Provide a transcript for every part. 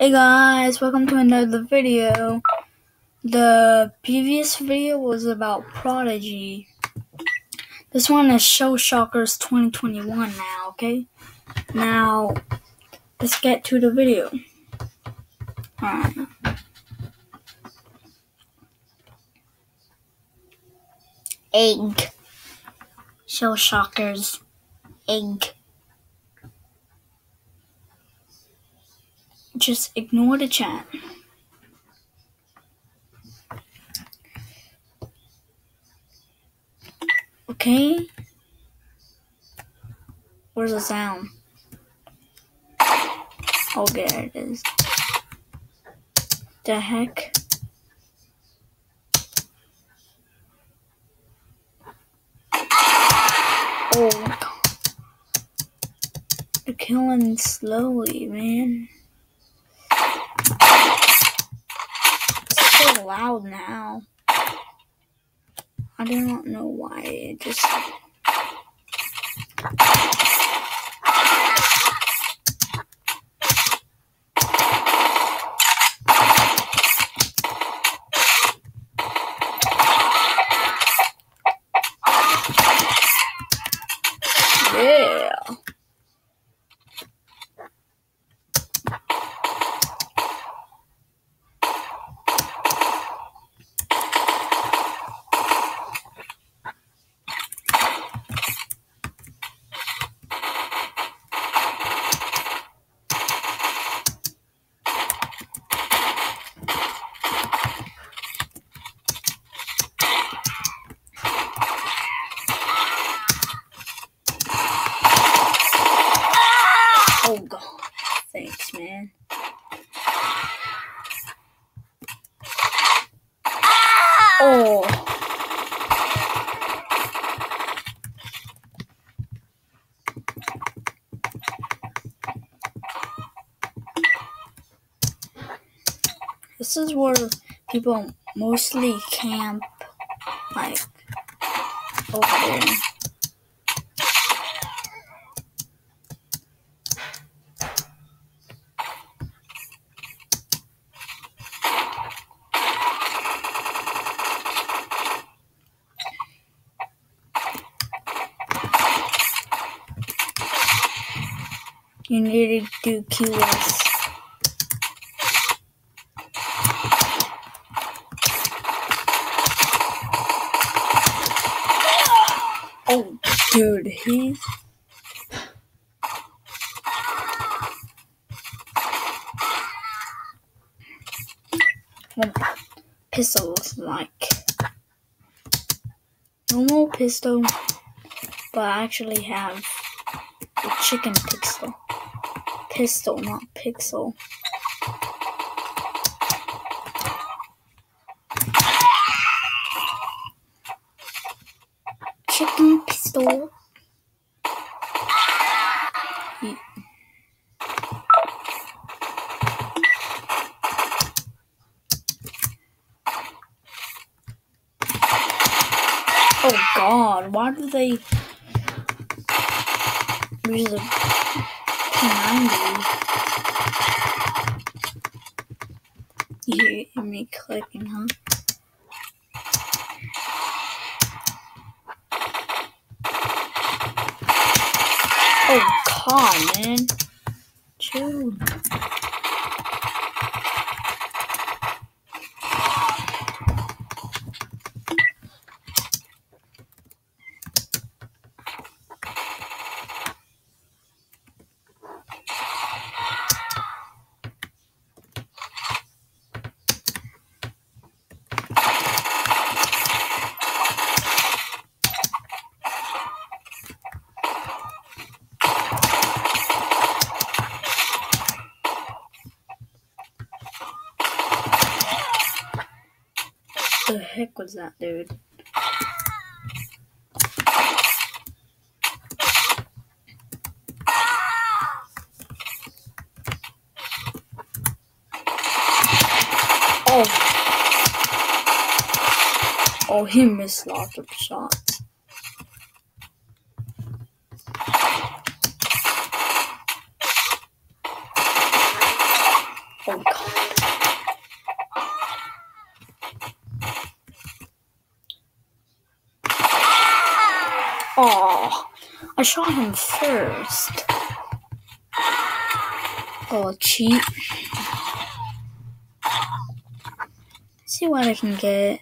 Hey guys, welcome to another video. The previous video was about Prodigy. This one is Shell Shockers 2021 now, okay? Now, let's get to the video. Alright. Egg. Shell Shockers. Egg. Just ignore the chat. Okay? Where's the sound? Oh, there it is. The heck? Oh my god. They're killing slowly, man. It's so loud now. I do not know why. It just. Yeah. Oh god. Thanks, man. Oh. This is where people mostly camp, like, over there. You need to do QS. Oh, dude, he's. Well, pistol like normal pistol, but I actually have a chicken pistol. Pistol, not pixel. Chicken pistol. Oh god, why do they use a P90? You hear me clicking, huh? Oh god, man. The heck was that, dude? Oh. Oh, he missed lots of shots. Oh I shot him first. Oh, cheat. see what I can get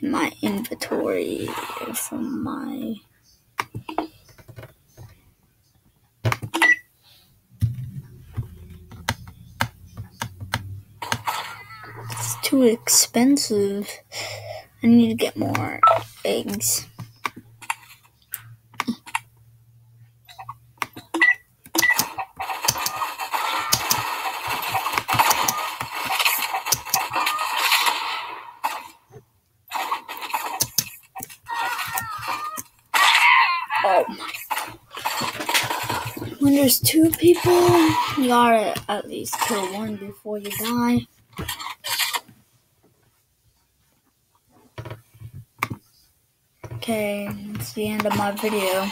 in my inventory from my it's too expensive. I need to get more eggs. When there's two people, you gotta at least kill one before you die. Okay, that's the end of my video.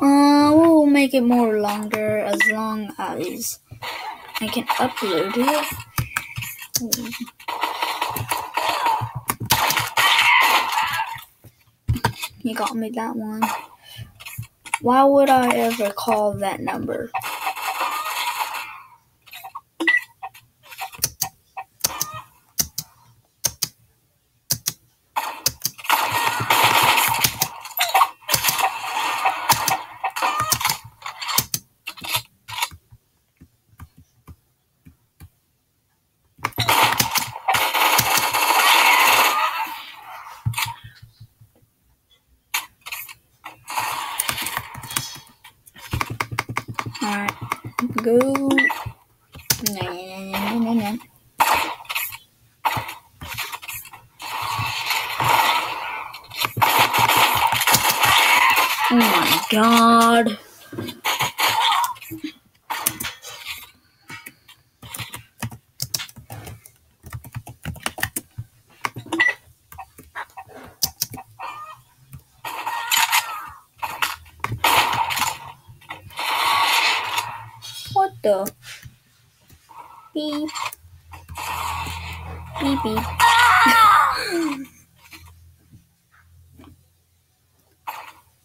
Uh, we'll make it more longer as long as I can upload it. You got me that one. Why would I ever call that number? Alright, go. Nah, nah, nah, nah, nah. Oh my god. What the? Beep. Beep beep.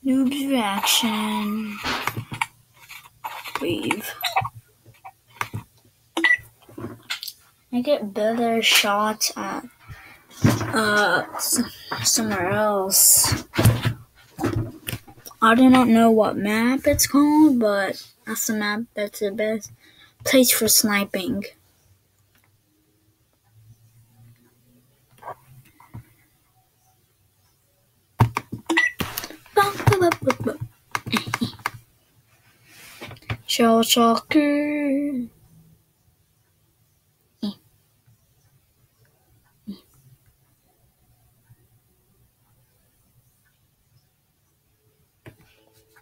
Noob's reaction. Leave. I get better shots at uh s- somewhere else. I do not know what map it's called, but that's the map that's the best place for sniping. Shell shocker.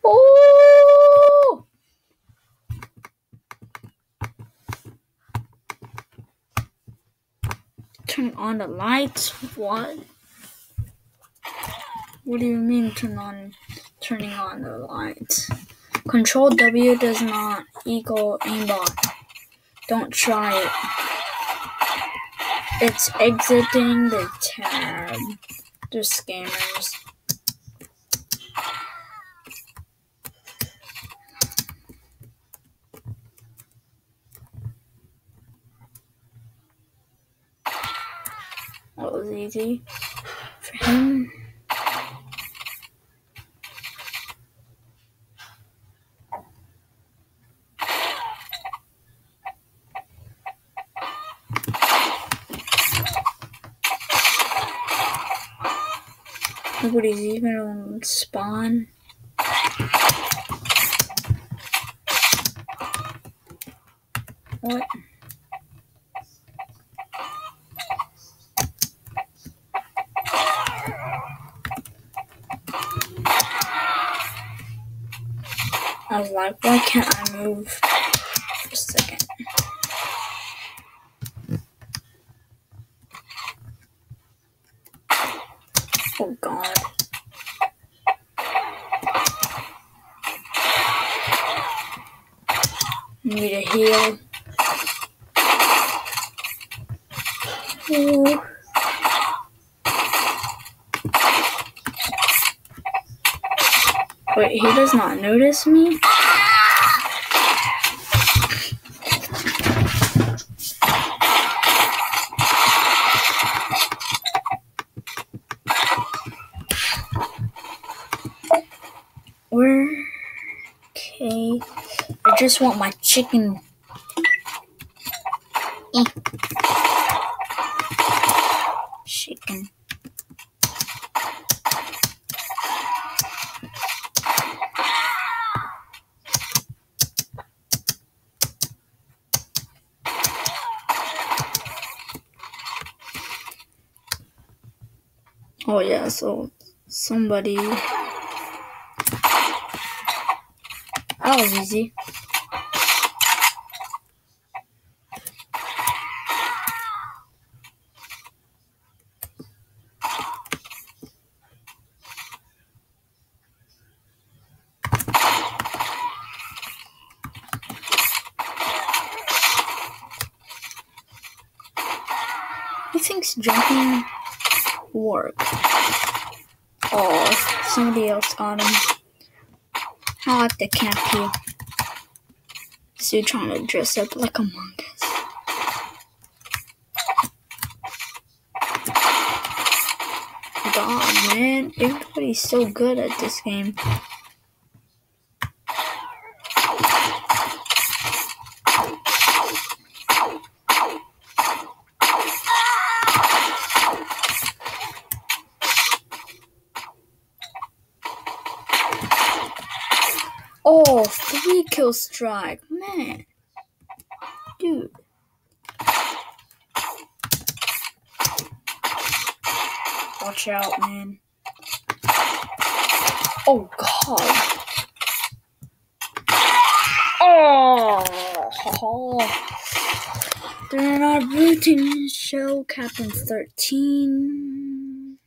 Oh! Turn on the lights? What? What do you mean turn on turning on the lights? Control W does not equal aimbot. Don't try it. It's exiting the tab. They're scammers. That was easy for him. Nobody's even on spawn. What? I was like, why can't I move for a second? Oh god. Need a heal. Oh. Wait, he does not notice me? Okay. I just want my chicken. Eh. Chicken. Oh yeah, so somebody That was easy. He thinks jumping work. Oh, somebody else got him. I like the. This dude trying to dress up like Among Us. God, man, everybody's so good at this game. Oh, three kill strike. Man. Dude. Watch out, man. Oh, God. Oh. They're not rooting show Captain 13.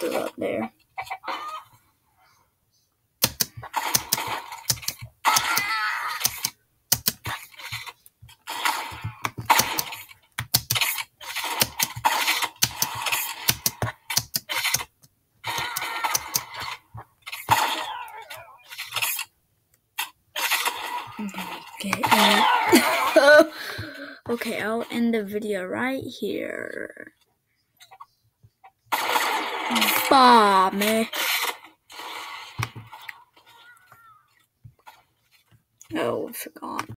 They're up there. Okay, I'll end the video right here. Man.